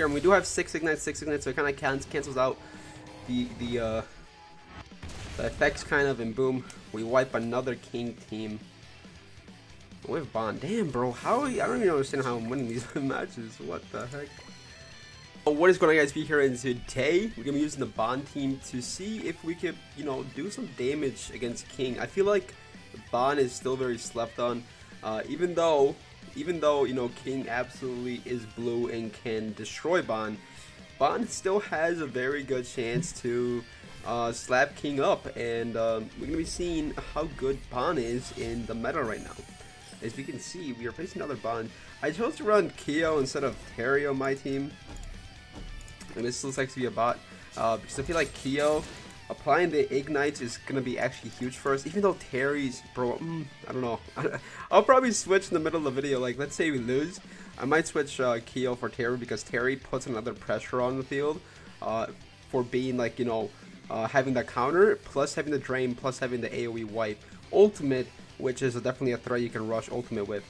And we do have six ignites, six ignites, so it kind of can cancels out the the uh, the effects kind of, and boom, we wipe another king team with Ban. Damn, bro, how I don't even understand how I'm winning these matches. What the heck? What is going on guys, be here and today we're going to be using the Ban team to see if we could, you know, do some damage against King. I feel like Ban is still very slept on, uh, even though even though, you know, King absolutely is blue and can destroy Ban, Ban still has a very good chance to uh, slap King up, and um, we're going to be seeing how good Ban is in the meta right now. As we can see, we are facing another Ban. I chose to run Kyo instead of Terry on my team, and this looks like to be a bot, uh, because I feel like Kyo applying the ignites is gonna be actually huge for us. Even though Terry's bro mm, I don't know. I'll probably switch in the middle of the video. Like let's say we lose I might switch uh, Kyo for Terry because Terry puts another pressure on the field uh, for being like you know uh, having the counter plus having the drain plus having the AoE wipe. Ultimate which is definitely a threat you can rush ultimate with.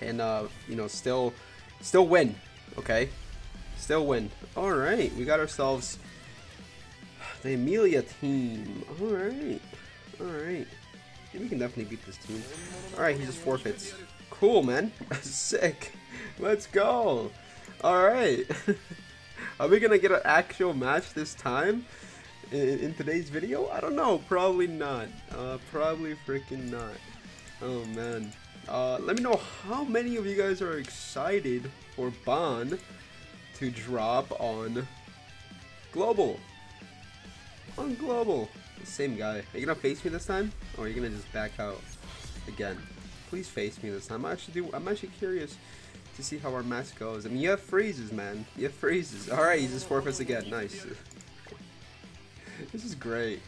And uh, you know still still win okay? Still win. Alright we got ourselves the Amelia team. Alright. Alright. We can definitely beat this team. Alright, he just forfeits. Cool, man. Sick. Let's go. Alright. Are we gonna get an actual match this time? In, in, today's video? I don't know. Probably not. Uh, probably freaking not. Oh, man. Uh, let me know how many of you guys are excited for Ban to drop on Global on global. Same guy. Are you gonna face me this time? Or are you gonna just back out again? Please face me this time. I actually do I'm actually curious to see how our match goes. I mean you have freezes, man. You have freezes. Alright, he just forfeits again. Nice. this is great.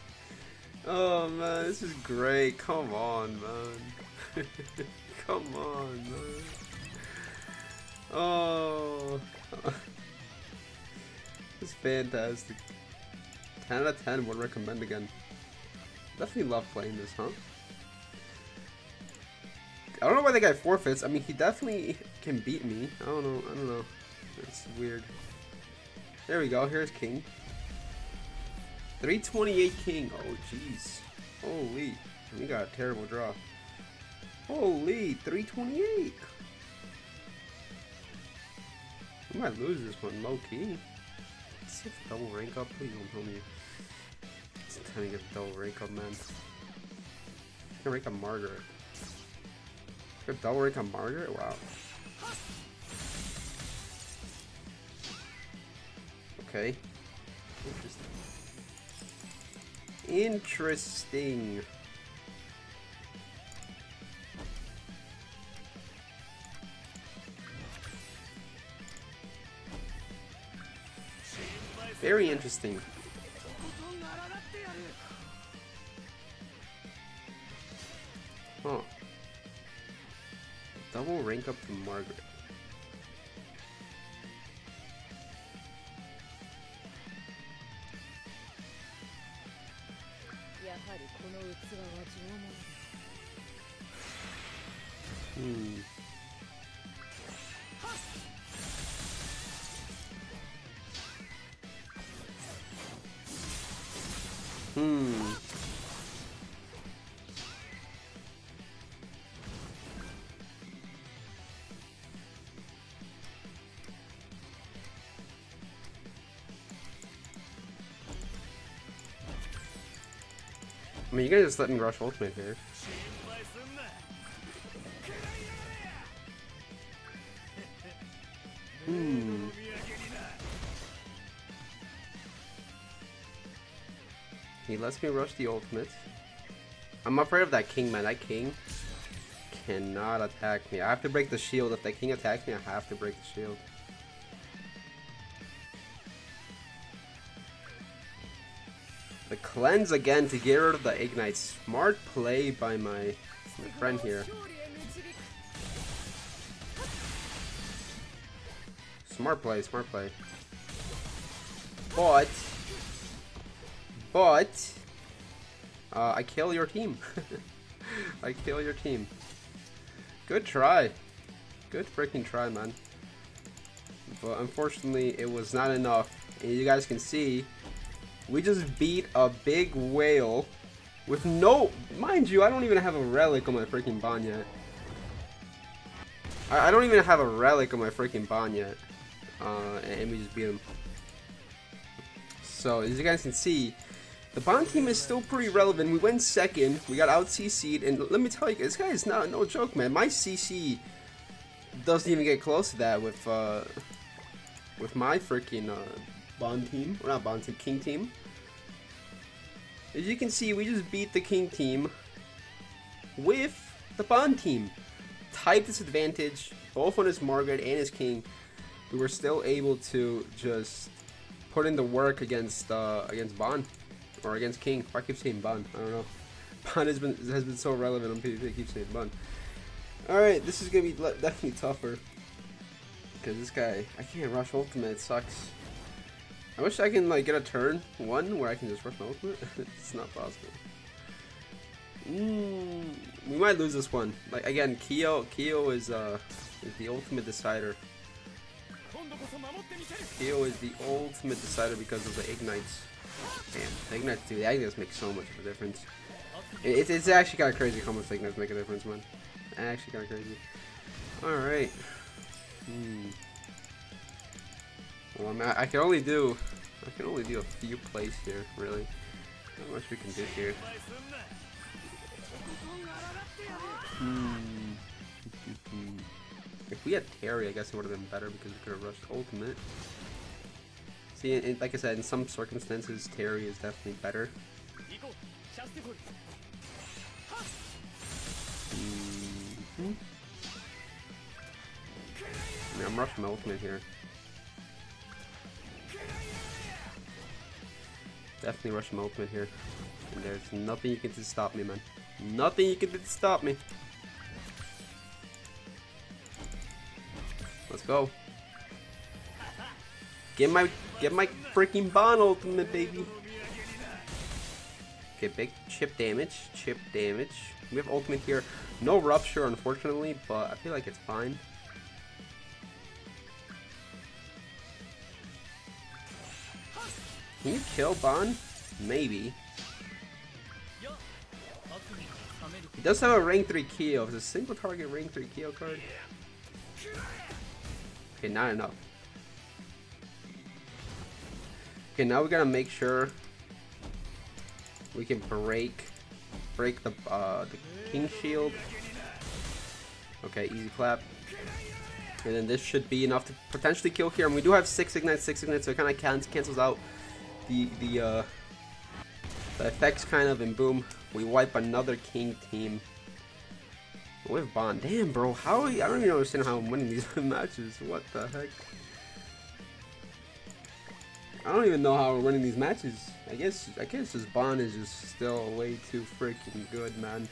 Oh man, this is great. Come on, man. Come on, man. Oh. this is fantastic. 10 out of 10 would recommend again. Definitely love playing this, huh? I don't know why the guy forfeits. I mean, he definitely can beat me. I don't know. I don't know. It's weird. There we go. Here's King. 328 King. Oh, jeez. Holy. We got a terrible draw. Holy. 328. We might lose this one low key. Let's see if double rank up. Please don't tell me to get double rank up, man. I can Margaret. Get double rank Margaret? Wow. Okay. Interesting. Interesting. Very interesting. Rank up to Margaret. Hmm. I mean, you guys just let me rush ultimate here. Hmm. He lets me rush the ultimate. I'm afraid of that king, man. That king cannot attack me. I have to break the shield. If that king attacks me, I have to break the shield. The cleanse again to get rid of the ignite. Smart play by my, my friend here. Smart play, smart play. But, but, uh, I kill your team. I kill your team. Good try. Good freaking try, man. but unfortunately it was not enough. And you guys can see, we just beat a big whale with no, mind you, I don't even have a relic on my freaking Ban yet. I, I don't even have a relic on my freaking Ban yet. Uh, and we just beat him. So, as you guys can see, the Ban team is still pretty relevant. We went second, we got out CC'd, and let me tell you, this guy is not no joke, man. My CC doesn't even get close to that with, uh, with my freaking, uh, Ban team. Or not Ban team, King team. As you can see, we just beat the King team with the Ban team. Type disadvantage, both on his Margaret and his King. We were still able to just put in the work against uh, against Ban. or against King. I keep saying Ban? I don't know. Ban has been has been so relevant on PvP. I keep saying Ban. All right, this is gonna be definitely tougher because this guy I can't rush ultimate. It sucks. I wish I can like get a turn one where I can just rush my ultimate. it's not possible. Mm, we might lose this one. Like again, Kyo Kyo is uh is the ultimate decider. Kyo is the ultimate decider because of the ignites. Damn, the ignites do the ignites make so much of a difference. It's it's actually kind of crazy how much ignites make a difference, man. Actually kind of crazy. All right. Hmm. Well, I, mean, I, can only do, I can only do a few plays here, really. Not much we can do here. Hmm. if we had Terry, I guess it would have been better because we could have rushed Ultimate. See, it, like I said, in some circumstances, Terry is definitely better. Mm -hmm. I mean, I'm rushing ultimate here. Definitely rush my ultimate here. And there's nothing you can do to stop me, man. Nothing you can do to stop me. Let's go. Get my get my freaking Ban ultimate, baby. Okay, big chip damage. Chip damage. We have ultimate here. No rupture, unfortunately, but I feel like it's fine. Can you kill Ban? Maybe. He does have a rank 3 Kyo. It's a single target rank 3 Kyo card. Okay, not enough. Okay, now we gotta make sure we can break break the uh, the king shield. Okay, easy clap. And then this should be enough to potentially kill here. And we do have six ignites, six ignites, so it kind of cancels out the the uh, the effects kind of, and boom, we wipe another king team with Ban. Damn, bro, how I don't even understand how I'm winning these matches. What the heck? I don't even know how we're winning these matches. I guess I guess this Ban is just still way too freaking good, man.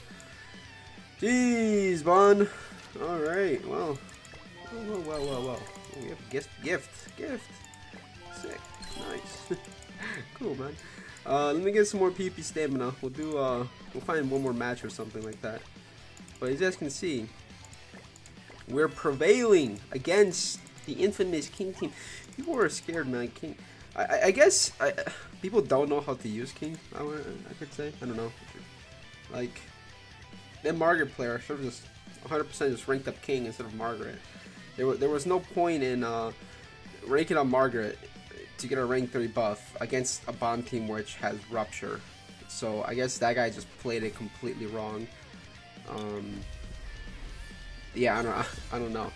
Jeez, Ban. All right, well, well, well, well, well. We have gift, gift, gift. Sick, nice. cool, man. Uh, let me get some more PP stamina. We'll do, uh, we'll find one more match or something like that. But as you guys can see, we're prevailing against the infamous King team. People are scared, man. King. I, I guess I, people don't know how to use King. I, I could say. I don't know. Like, that Margaret player should have just 100% just ranked up King instead of Margaret. There, was there was no point in uh, ranking up Margaret to get a rank 3 buff against a Ban team which has Rupture. So I guess that guy just played it completely wrong. Um, yeah, I don't, I don't know.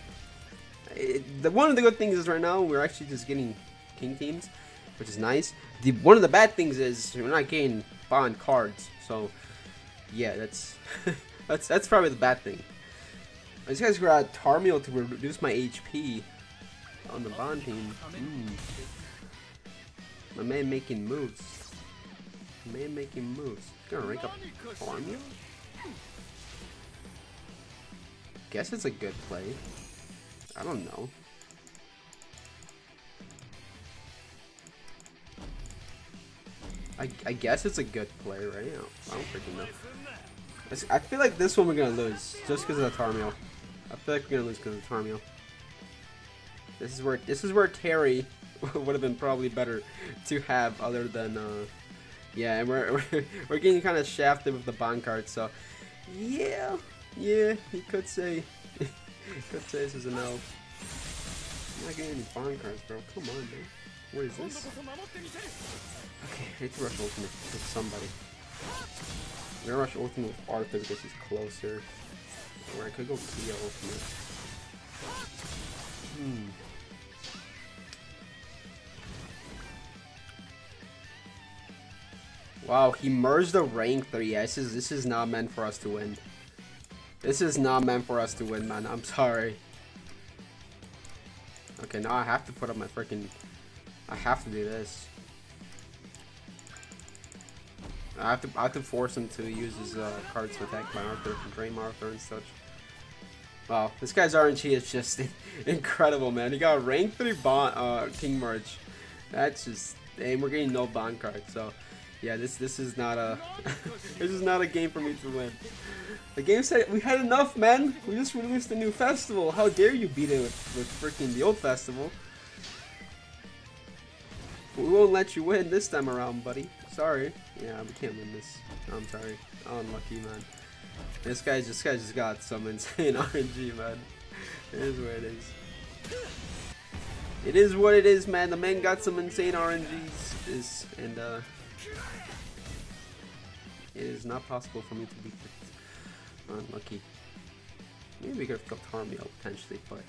It, the, one of the good things is right now we're actually just getting king teams, which is nice. The one of the bad things is we're not getting Ban cards. So yeah, that's that's that's probably the bad thing. I just guys got Tarmiel to reduce my HP on the Ban team. Mm. My man making moves. My man making moves. Gonna rank up Tarmiel? Guess it's a good play. I don't know. I, I guess it's a good play, right? I don't, I don't freaking know. I feel like this one we're gonna lose, just because of the Tarmiel. I feel like we're gonna lose because of the Tarmiel. This is where this is where Terry would have been probably better to have other than uh yeah, and we're we're, getting kind of shafted with the Ban card, so yeah, yeah, you could say could say this is an L. I'm not getting any Ban cards, bro. Come on, man. What is this? Okay, I need to rush ultimate with somebody. I'm gonna rush ultimate with Arthur because he's closer. Or I could go Kyo ultimate. Hmm. Wow, he merged the rank 3. This is this is not meant for us to win. This is not meant for us to win, man. I'm sorry. Okay, now I have to put up my freaking. I have to do this. I have to I have to force him to use his uh, cards to attack my Arthur, Drain Arthur and such. Wow, this guy's RNG is just incredible, man. He got rank 3 Ban, uh, King March. That's just, and we're getting no Ban cards, so yeah, this this is not a this is not a game for me to win. The game said we had enough, man. We just released a new festival. How dare you beat it with, with freaking the old festival? We won't let you win this time around, buddy. Sorry. Yeah, we can't win this. I'm sorry. Unlucky, man. This guy, this guy just got some insane RNG, man. It is what it is. It is what it is, man. The man got some insane RNGs, is and uh, it is not possible for me to beat it. Unlucky. Maybe we could have killed Tarmiel potentially, but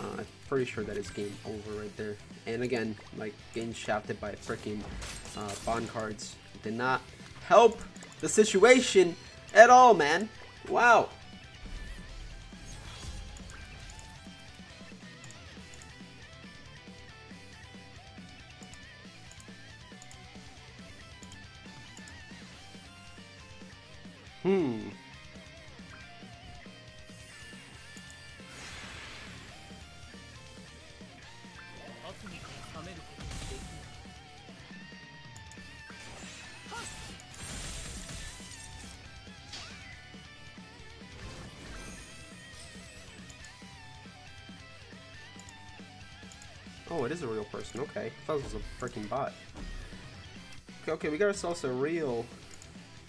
uh, I'm pretty sure that is game over right there. And again, like getting shafted by freaking uh, Ban cards did not help the situation at all, man. Wow. Hmm. Oh, it is a real person. Okay. I thought it was a freaking bot. Okay, okay, we got ourselves a real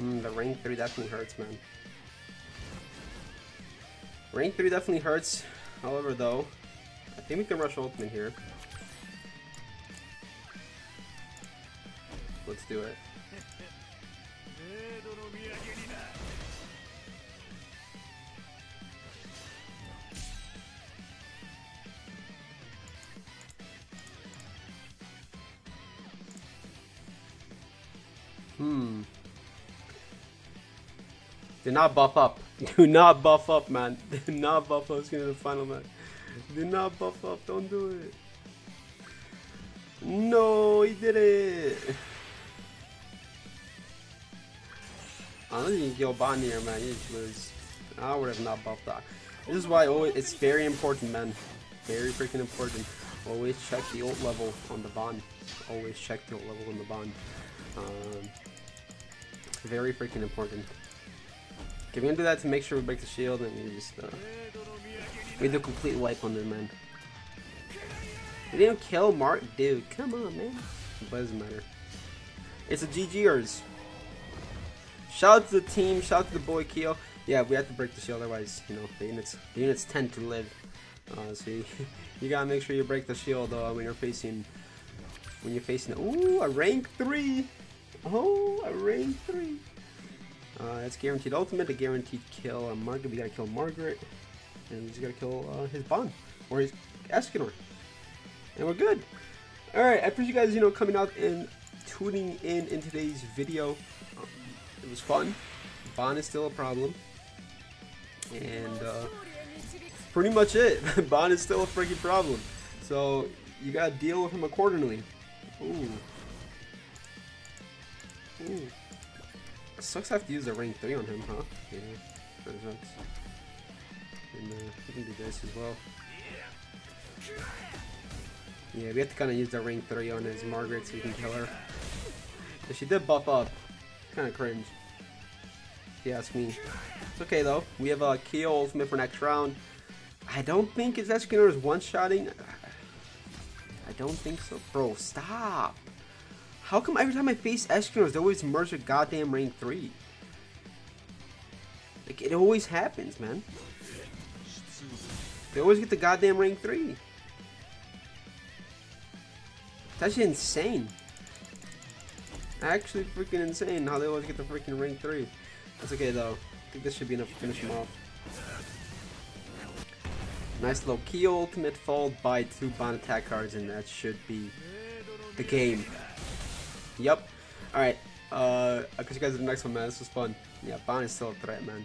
Mm, the rank 3 definitely hurts, man. Rank 3 definitely hurts. However, though, I think we can rush ultimate here. Let's do it. Do not buff up. Do not buff up, man. Do not buff up. It's gonna be the final match. Do not buff up. Don't do it. No, he did it. Unless you can kill Bonnier, man, you just lose. I would have not buffed that. This is why always, it's very important, man. Very freaking important. Always check the ult level on the Ban. Always check the ult level on the Ban. Um, very freaking important. We're gonna do that to make sure we break the shield and we just, uh, we do a complete wipe on them, man. We didn't kill Mark, dude, come on, man. It doesn't matter. It's a GGers. Shout out to the team, shout out to the boy Kyo. Yeah, we have to break the shield, otherwise, you know, the units, the units tend to live. Uh, so you, you gotta make sure you break the shield uh, when you're facing, when you're facing, ooh, a rank 3! Oh, a rank 3! Uh, it's guaranteed ultimate, a guaranteed kill on Margaret. We gotta kill Margaret. And just gotta kill uh, his Ban. Or his Escanor. And we're good. Alright, I appreciate you guys, you know, coming out and tuning in in today's video. Um, it was fun. Ban is still a problem. And, uh, pretty much it. Ban is still a freaking problem. So you gotta deal with him accordingly. Ooh. Ooh. Sucks I have to use the rank 3 on him, huh? Yeah, that sucks. And uh, we can do this as well. Yeah, we have to kind of use the rank 3 on his Margaret so we can kill her. But she did buff up. Kind of cringe. If you ask me. It's okay though. We have a Kyo ultimate for next round. I don't think his Escanor is one-shotting. I don't think so. Bro, stop. How come every time I face Escanors, they always merge a goddamn rank 3? Like, it always happens, man. They always get the goddamn rank 3. That's insane. Actually freaking insane how they always get the freaking rank 3. That's okay though. I think this should be enough to finish them off. Nice low key ultimate followed by two Ban attack cards and that should be the game. Yep. Alright. Uh, I'll catch you guys in the next one, man. This was fun. Yeah, Ban is still a threat, man.